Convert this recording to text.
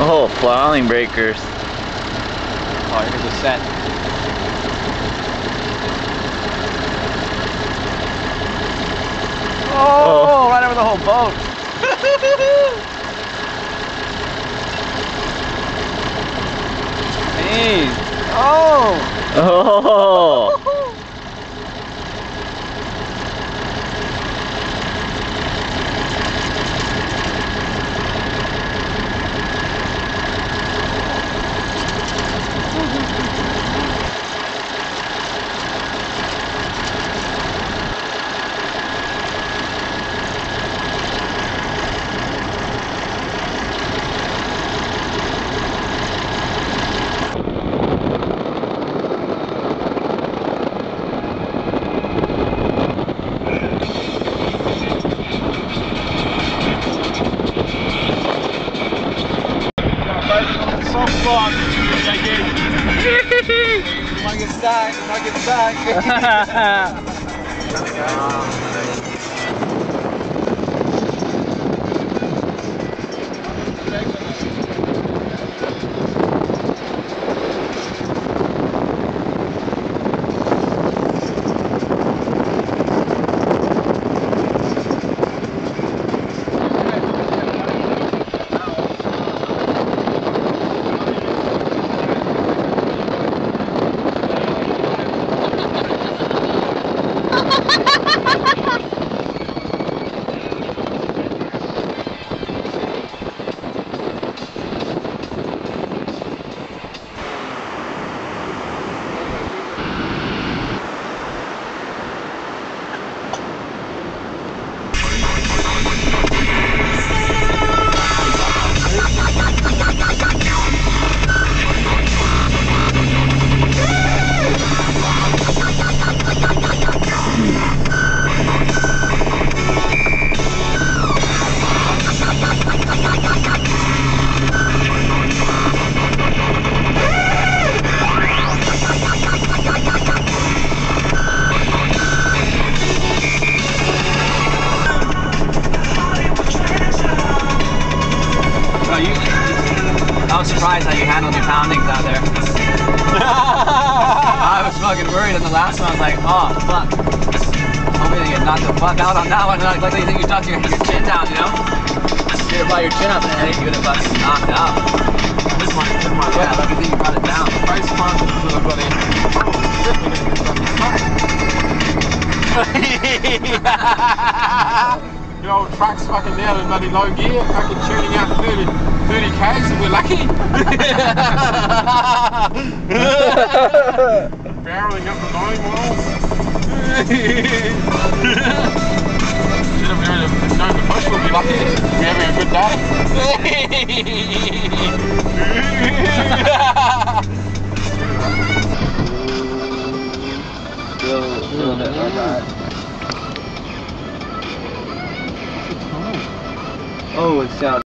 Oh, plowing breakers. Oh, here's a set. Oh, Oh. right over the whole boat. Jeez. Oh. Oh. Take it. Might get stuck. Might get. Surprised how you handled your poundings out there. I was fucking worried in the last one. I was like, oh, fuck. They get knocked the fuck out on that one. Like, luckily you think you ducked your, your chin down, you know? You brought your chin up and then you would have fucking knocked out. This one, this one. Yeah, lucky thing you brought it down. Face plant to the bloody. The old truck's fucking down in bloody low gear, fucking tuning out 30, 30 k's if we're lucky. Barreling up the nine miles. Should have known, known the bush would be lucky. We're having a good day. Still, still a bit like that. Oh, it's down.